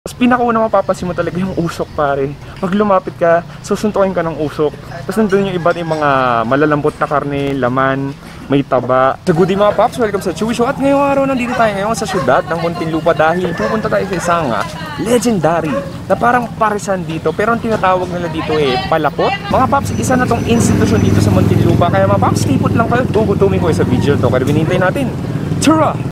Tapos pinakauna mapapansin mo talaga yung usok pare. Pag lumapit ka, susuntukin ka ng usok. Tapos nandun yung iba't yung mga malalambot na karne, laman, may taba. So good day mga paps, welcome sa Chewy Show. At ngayong araw nandito tayo ngayon sa syudad ng Muntinlupa dahil pupunta tayo sa isang ah, legendary na parang parisan dito. Pero ang tinatawag nila dito eh, palapot. Mga paps, isa na tong institusyon dito sa Muntinlupa. Kaya mga paps, put lang kayo. Tugutumin ko sa video to. Kaya binintay natin. Tara!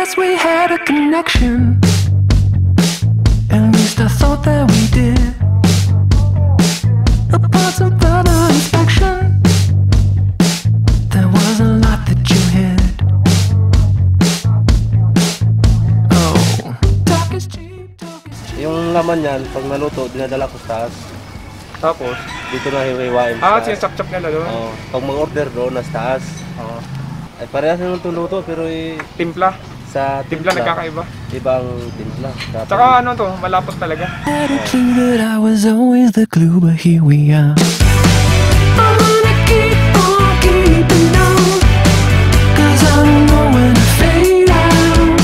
Guess we had a connection. At least I thought that we did. Upon some further inspection, there was a lot that you hid. Oh, talk is cheap, talk is cheap. Yung laman yan, pag naluto, dinadala ko sa taas. Tapos, Dito na hiwain ah, sa taas. sinachap-chap nila doon. Oo. Pag mag-order doon, nasa taas. Oo. Ay, parehas naman itong luto, pero eh, Timpla. Sa Timpla nagkakaiba. Ibang timpla. Dapat- Tsaka ano to, malapot talaga. That I was always the glue, but here we are. I wanna keep on keeping on, 'cause I don't know when to fade out.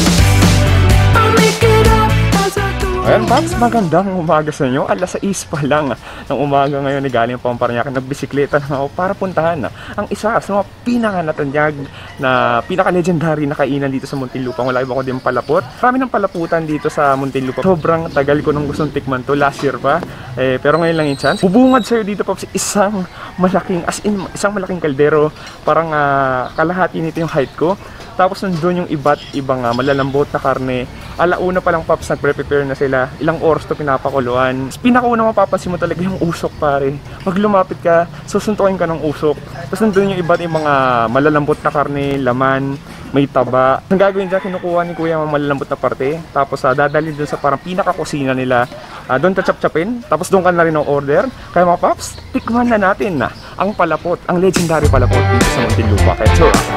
I'll make it up as I go. Ayan, Paps, magandang umaga sa inyo. Alas 6 pa lang ng umaga ngayon ni galing pa Paranaque. Nagbisikleta na ako para puntahan na ang isa sa mga pinaka-natanyag na pinaka-legendary na kainan dito sa Muntinlupa. Wala iba ko din palapot. Marami ng palaputan dito sa Muntinlupa. Sobrang tagal ko nang gustong tikman to last year pa. Eh, pero ngayon lang yung chance. Bubungad sa'yo dito, Paps, isang malaking, as in, isang malaking kaldero. Parang ah, kalahati nito yung height ko. Tapos nandun yung iba't ibang ah, malalambot na karne. Alauna pa lang paps, nagpre-prepare na sila. Ilang oras to pinapakuluan. Pinakauna mapapansin mo talaga yung usok pare. Pag lumapit ka, susuntukin ka ng usok. Tapos nandun yung iba't yung mga malalambot na karne, laman, may taba. Ang gagawin dyan, kinukuha ni kuya ang malalambot na parte. Tapos uh, dadalhin dun sa parang pinaka-kusina nila. Ah, doon tachap-chapin. Tapos doon ka na rin ng order. Kaya mga paps, tikman na natin na ang palapot, ang legendary palapot dito sa Muntinlupa. Kaya tsura.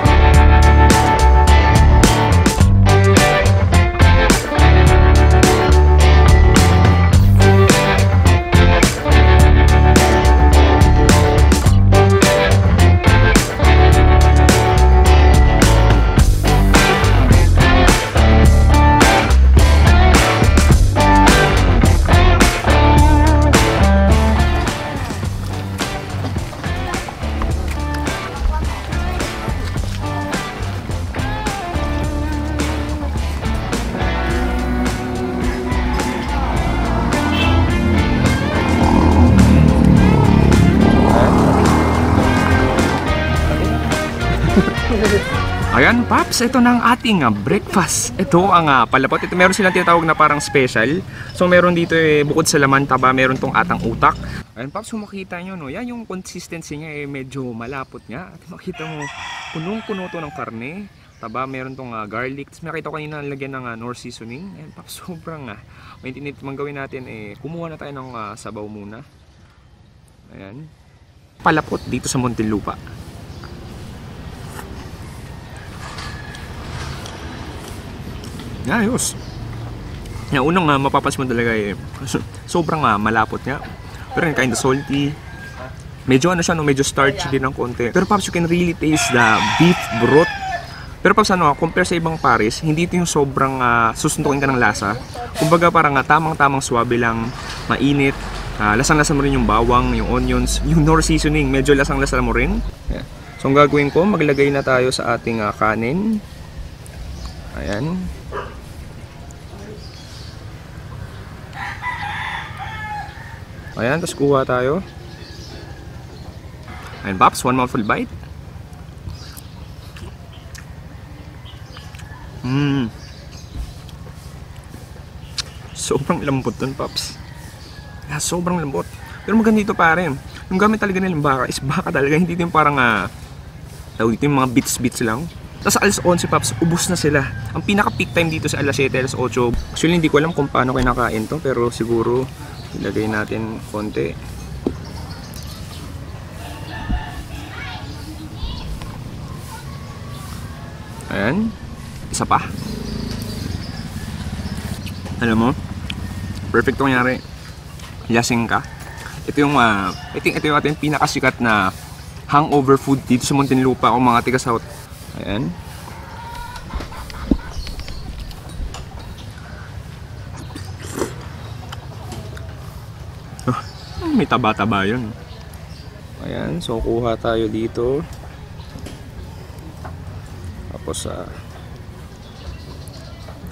Ayan, Paps, ito na ang ating ah, breakfast. Ito ang ah, palapot. Ito meron silang tinatawag na parang special. So meron dito eh, bukod sa laman taba, meron tong atang utak. Ayan, Paps, kung makita nyo, no, yan yung consistency niya eh, medyo malapot nga. At makita mo, punong-puno to ng karne. Taba, meron tong ah, garlic. Tapos nakita ko kanina lagyan ng ah, nor seasoning. Ayan, Paps, sobrang ah. Maintinit man gawin natin eh, kumuha na tayo ng ah, sabaw muna. Ayan. Palapot dito sa Muntinlupa. Ayos. Yung unang uh, mapapansin mo talaga eh, so- sobrang uh, malapot nga. Pero kind of salty. Medyo ano siya, no, medyo starchy din ng konti. Pero Pops, you can really taste the beef broth. Pero Pops, ano, compare sa ibang pares, hindi ito yung sobrang uh, susuntukin ka ng lasa. Kumbaga parang uh, tamang-tamang swabe lang, mainit. Uh, lasang-lasa mo rin yung bawang, yung onions, yung nor seasoning, medyo lasang-lasa mo rin. Yeah. So ang gagawin ko, maglagay na tayo sa ating uh, kanin. Ayan. Ayan, tapos kuha tayo. Ayan, Pops, one mouthful bite. Mmm. Sobrang lambot dun, Pops. Yeah, sobrang lambot. Pero maganda dito pare. Yung gamit talaga nilang baka is baka talaga. Hindi yung parang, ah, tawag dito yung mga bits-bits lang. Tapos alas 11 Pops, ubus na sila. Ang pinaka peak time dito sa alas 7, alas 8. Actually, hindi ko alam kung paano kinakain to. Pero siguro, ilagay natin konti. Ayan. Isa pa. Alam mo, Perfect kunyari. Lasing ka. Ito yung, ah, I think ito yung ating pinakasikat na hangover food dito sa Muntinlupa o mga tiga South. Ayan. May taba-taba yun. Ayan, so kuha tayo dito. Tapos, ah,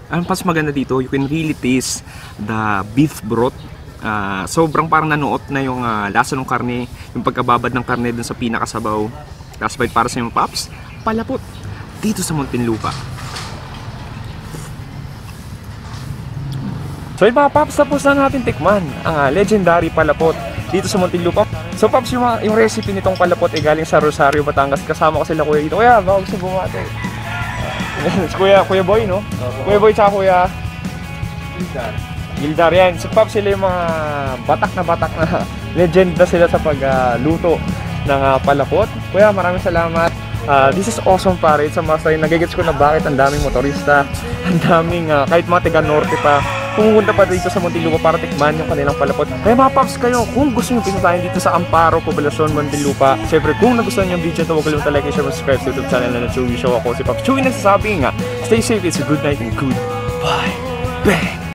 ang pas maganda dito, you can really taste the beef broth. Ah, sobrang parang nanuot na yung ah, lasa ng karne, yung pagkababad ng karne dun sa pinakasabaw. Tapos bite para sa yung paps, palapot dito sa Muntinlupa. So yun mga Paps, tapos na natin tikman ang ah, legendary palapot dito sa Muntinlupa. So Paps, yung, mga- yung recipe nitong palapot ay galing sa Rosario, Batangas. Kasama ko sila kuya dito. Kuya, baka gusto bumate. Kuya, kuya Boy, no? Kuya Boy tsaka kuya Gildar yan. So Paps, sila yung mga batak na batak na legenda sila sa pagluto ng ah, palapot. Kuya, maraming salamat. Ah, this is awesome pare. It's a must try. Nagigets ko na bakit ang daming motorista, ang daming ah, kahit mga taga norte pa pumunta pa dito sa Muntinlupa para tikman yung kanilang palapot. Kaya mga paps kayo, kung gusto nyo pinuntahin dito sa Amparo, Poblacion, Muntinlupa, syempre kung nagustuhan nyo yung video ito, huwag kalimutan like and share, subscribe sa YouTube channel na Chewy Show ako si Paps Chewy nagsasabi nga, stay safe, it's a good night and good bye. Bang!